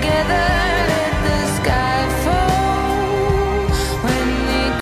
together.